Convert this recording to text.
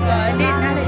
uh, late night